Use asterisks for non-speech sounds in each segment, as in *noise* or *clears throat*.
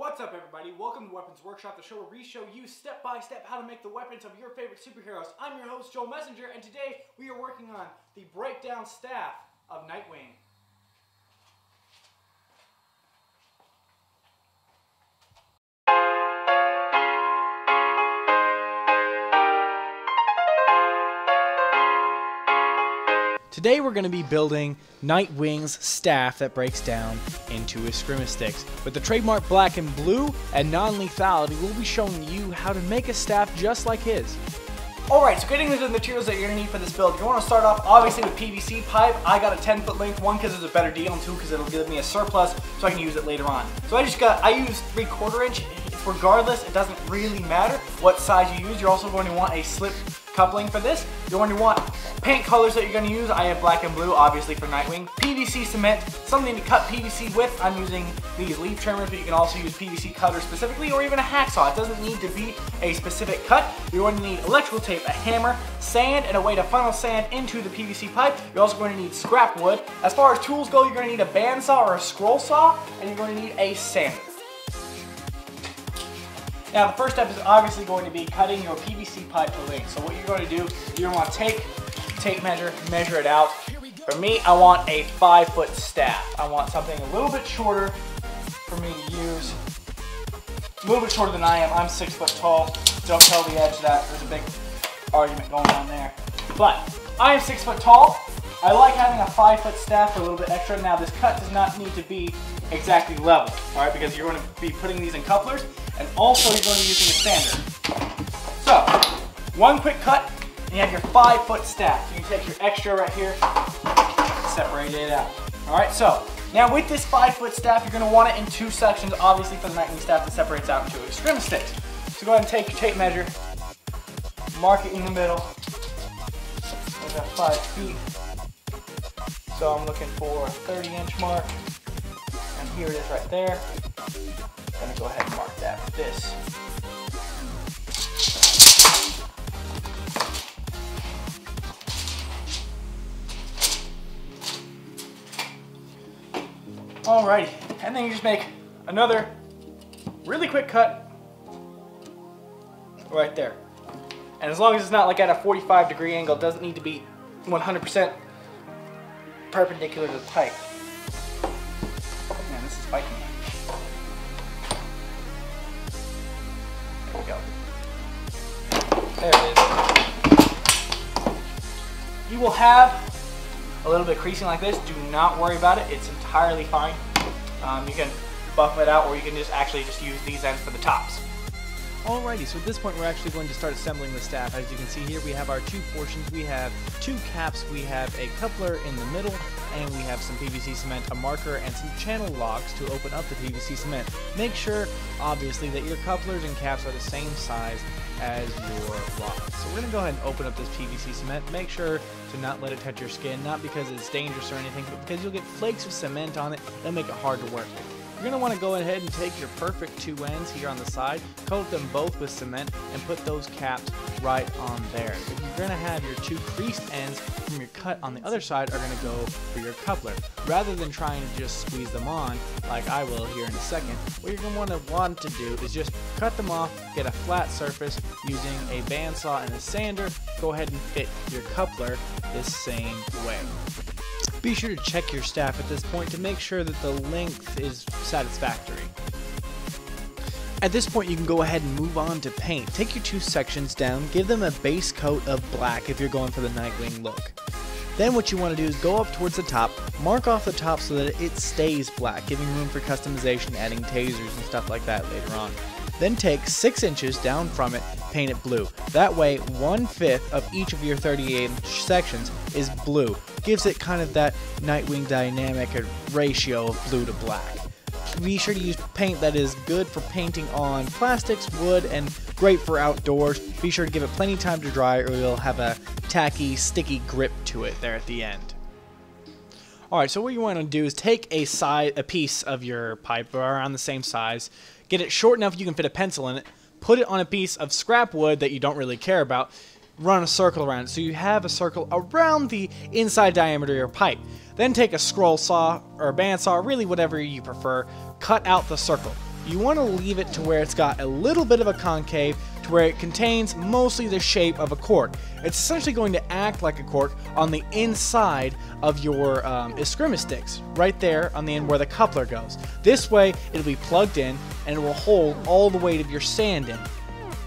What's up, everybody? Welcome to Weapons Workshop, the show where we show you step by step how to make the weapons of your favorite superheroes. I'm your host, Joel Messenger, and today we are working on the breakdown staff of Nightwing. Today we're going to be building Nightwing's staff that breaks down into his sticks. With the trademark black and blue and non-lethality, we'll be showing you how to make a staff just like his. Alright, so getting into the materials that you're going to need for this build, you want to start off obviously with PVC pipe. I got a 10 foot length, one because it's a better deal, and two because it'll give me a surplus so I can use it later on. So I just got, I used 3 quarter inch. Regardless, it doesn't really matter what size you use. You're also going to want a slip coupling for this. You're going to want paint colors that you're going to use. I have black and blue, obviously, for Nightwing. PVC cement, something to cut PVC with. I'm using these leaf trimmers, but you can also use PVC cutters specifically, or even a hacksaw. It doesn't need to be a specific cut. You're going to need electrical tape, a hammer, sand, and a way to funnel sand into the PVC pipe. You're also going to need scrap wood. As far as tools go, you're going to need a bandsaw or a scroll saw, and you're going to need a sander. Now the first step is obviously going to be cutting your PVC pipe to length. So what you're going to do, you're going to take tape measure, measure it out. For me, I want a five foot staff. I want something a little bit shorter for me to use. A little bit shorter than I am. I'm six foot tall. Don't tell the edge that there's a big argument going on there. But I am six foot tall. I like having a five foot staff for a little bit extra. Now this cut does not need to be exactly level, all right, because you're going to be putting these in couplers and also you're going to be using a sander. So, one quick cut, and you have your five foot stack. You can take your extra right here, separate it out. All right, so now with this five foot staff, you're gonna want it in two sections, obviously for the Nightwing staff that separates out into Eskrima sticks. So go ahead and take your tape measure, mark it in the middle. I got five feet. So I'm looking for a 30 inch mark. And here it is right there. Go ahead and mark that with this. Alrighty, and then you just make another really quick cut right there. And as long as it's not like at a 45 degree angle, it doesn't need to be 100% perpendicular to the pipe. Man, this is spiking. There it is. You will have a little bit creasing like this. Do not worry about it. It's entirely fine. Um, you can buff it out or you can just actually just use these ends for the tops. Alrighty, so at this point we're actually going to start assembling the staff. As you can see here, we have our two portions. We have two caps, we have a coupler in the middle, and we have some PVC cement, a marker, and some channel locks to open up the PVC cement. Make sure, obviously, that your couplers and caps are the same size as your locks. So we're going to go ahead and open up this PVC cement. Make sure to not let it touch your skin, not because it's dangerous or anything, but because you'll get flakes of cement on it. That'll make it hard to work with. You're going to want to go ahead and take your perfect two ends here on the side, coat them both with cement, and put those caps right on there. If you're going to have your two creased ends from your cut on the other side are going to go for your coupler. Rather than trying to just squeeze them on, like I will here in a second, what you're going to want to want to do is just cut them off, get a flat surface using a bandsaw and a sander, go ahead and fit your coupler this same way. Be sure to check your staff at this point to make sure that the length is satisfactory. At this point you can go ahead and move on to paint. Take your two sections down, give them a base coat of black if you're going for the Nightwing look. Then what you want to do is go up towards the top, mark off the top so that it stays black, giving room for customization, adding tasers and stuff like that later on. Then take 6 inches down from it, paint it blue. That way, one fifth of each of your 38 inch sections is blue. Gives it kind of that Nightwing dynamic ratio of blue to black. Be sure to use paint that is good for painting on plastics, wood, and great for outdoors. Be sure to give it plenty of time to dry or you'll have a tacky, sticky grip to it there at the end. Alright, so what you want to do is take a side, a piece of your pipe around the same size, Get it short enough you can fit a pencil in it. Put it on a piece of scrap wood that you don't really care about. Run a circle around it so you have a circle around the inside diameter of your pipe. Then take a scroll saw or a bandsaw, really whatever you prefer, cut out the circle. You want to leave it to where it's got a little bit of a concave to where it contains mostly the shape of a cork. It's essentially going to act like a cork on the inside of your um, sticks, right there on the end where the coupler goes. This way, it'll be plugged in and it will hold all the weight of your sand in.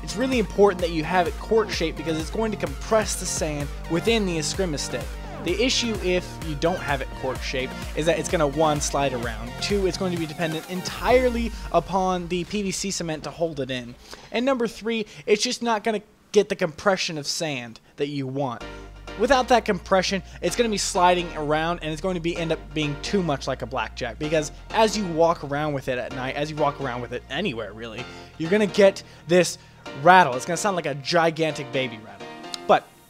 It's really important that you have it cork shaped because it's going to compress the sand within the Eskrima stick. The issue if you don't have it cork shaped is that it's going to one, slide around, two, it's going to be dependent entirely upon the PVC cement to hold it in, and number three, it's just not going to get the compression of sand that you want. Without that compression, it's going to be sliding around and it's going to be end up being too much like a blackjack because as you walk around with it at night, as you walk around with it anywhere really, you're going to get this rattle. It's going to sound like a gigantic baby rattle.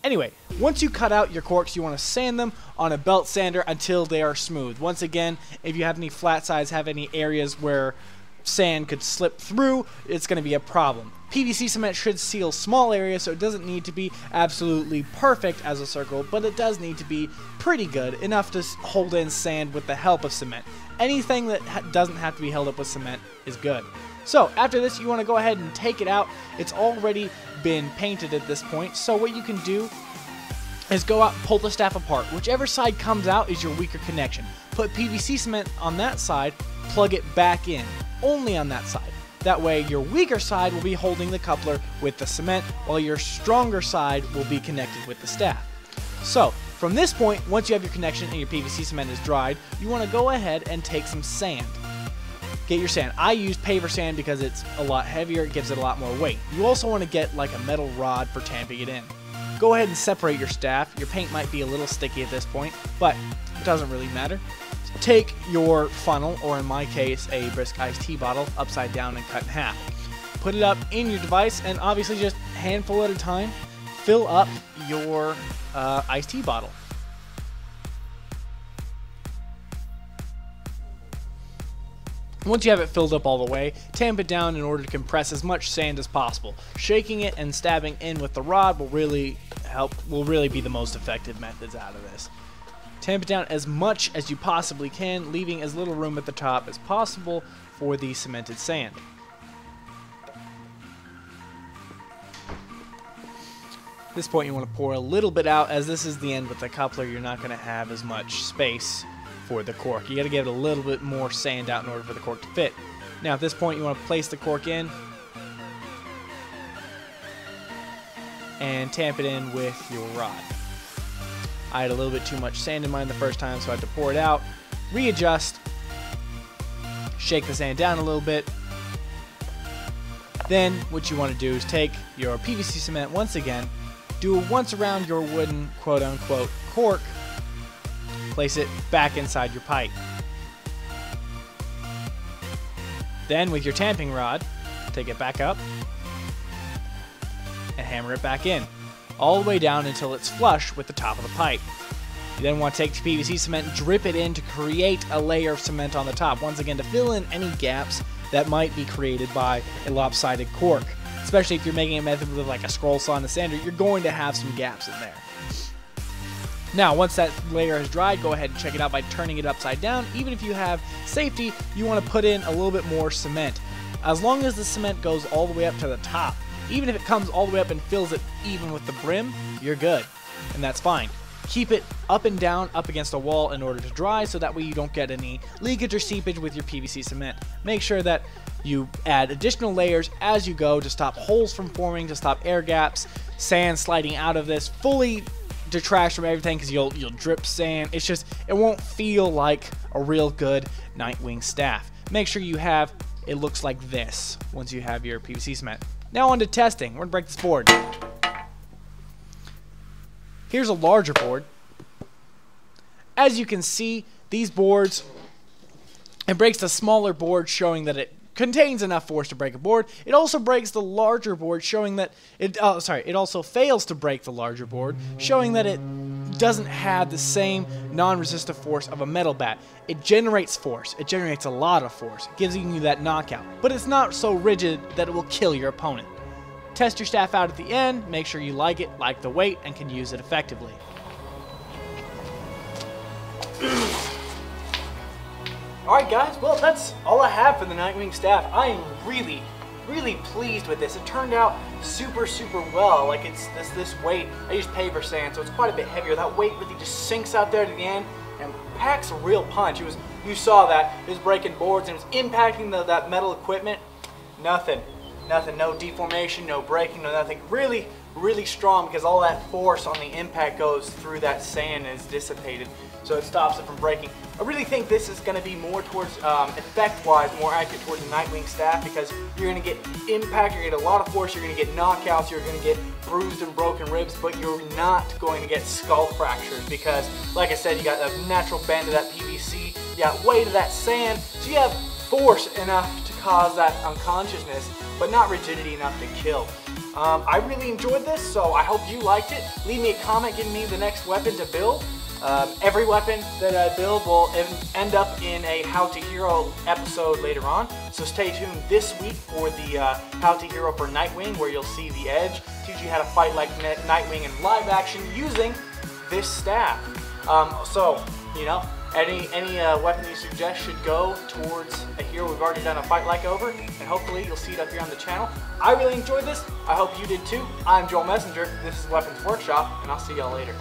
Anyway, once you cut out your corks, you want to sand them on a belt sander until they are smooth. Once again, if you have any flat sides, have any areas where sand could slip through, it's going to be a problem. PVC cement should seal small areas, so it doesn't need to be absolutely perfect as a circle, but it does need to be pretty good, enough to hold in sand with the help of cement. Anything that ha doesn't have to be held up with cement is good. So after this, you want to go ahead and take it out. It's already been painted at this point, so what you can do is go out and pull the staff apart. Whichever side comes out is your weaker connection. Put PVC cement on that side, plug it back in, only on that side. That way your weaker side will be holding the coupler with the cement, while your stronger side will be connected with the staff. So, from this point, once you have your connection and your PVC cement is dried, you want to go ahead and take some sand get your sand. I use paver sand because it's a lot heavier, it gives it a lot more weight. You also want to get like a metal rod for tamping it in. Go ahead and separate your staff. Your paint might be a little sticky at this point, but it doesn't really matter. Take your funnel, or in my case, a brisk iced tea bottle, upside down and cut in half. Put it up in your device, and obviously just handful at a time, fill up your uh, iced tea bottle. Once you have it filled up all the way, tamp it down in order to compress as much sand as possible. Shaking it and stabbing in with the rod will really help will really be the most effective methods out of this. Tamp it down as much as you possibly can, leaving as little room at the top as possible for the cemented sand. At this point you want to pour a little bit out as this is the end with the coupler you're not going to have as much space for the cork. You got to get a little bit more sand out in order for the cork to fit. Now at this point you want to place the cork in and tamp it in with your rod. I had a little bit too much sand in mine the first time so I had to pour it out, readjust, shake the sand down a little bit. Then what you want to do is take your PVC cement once again, do it once around your wooden quote unquote cork place it back inside your pipe. Then with your tamping rod, take it back up and hammer it back in, all the way down until it's flush with the top of the pipe. You then want to take the PVC cement, and drip it in to create a layer of cement on the top, once again to fill in any gaps that might be created by a lopsided cork. Especially if you're making a method with like a scroll saw and a sander, you're going to have some gaps in there. Now, once that layer has dried, go ahead and check it out by turning it upside down. Even if you have safety, you want to put in a little bit more cement. As long as the cement goes all the way up to the top, even if it comes all the way up and fills it even with the brim, you're good. And that's fine. Keep it up and down up against a wall in order to dry so that way you don't get any leakage or seepage with your PVC cement. Make sure that you add additional layers as you go to stop holes from forming, to stop air gaps, sand sliding out of this, fully detract from everything because you'll you'll drip sand. It's just it won't feel like a real good Nightwing staff. Make sure you have it looks like this once you have your PVC cement. Now on to testing. We're gonna break this board. Here's a larger board. As you can see, these boards it breaks the smaller board showing that it contains enough force to break a board. It also breaks the larger board, showing that it. Oh, sorry. It also fails to break the larger board, showing that it doesn't have the same non-resistive force of a metal bat. It generates force. It generates a lot of force. giving you that knockout, but it's not so rigid that it will kill your opponent. Test your staff out at the end. Make sure you like it, like the weight, and can use it effectively. *clears throat* Alright guys, well that's all I have for the Nightwing staff. I am really, really pleased with this. It turned out super, super well. Like it's this this weight, I use paver sand, so it's quite a bit heavier. That weight really just sinks out there to the end and packs a real punch. It was you saw that. It was breaking boards and it was impacting the, that metal equipment. Nothing. Nothing. No deformation, no breaking, no nothing. Really, really strong because all that force on the impact goes through that sand and is dissipated so it stops it from breaking. I really think this is going to be more towards, um, effect-wise, more accurate towards the Nightwing staff because you're going to get impact, you're going to get a lot of force, you're going to get knockouts, you're going to get bruised and broken ribs, but you're not going to get skull fractures because, like I said, you got a natural bend of that PVC, you got weight of that sand, so you have force enough to cause that unconsciousness, but not rigidity enough to kill. Um, I really enjoyed this, so I hope you liked it. Leave me a comment giving me the next weapon to build. Um, every weapon that I build will end up in a How to Hero episode later on. So stay tuned this week for the uh, How to Hero for Nightwing, where you'll see the Edge teach you how to fight like Nightwing in live action using this staff. Um, so, you know, any any uh, weapon you suggest should go towards a hero we've already done a fight like over, and hopefully you'll see it up here on the channel. I really enjoyed this. I hope you did too. I'm Joel Messenger. This is Weapons Workshop, and I'll see y'all later.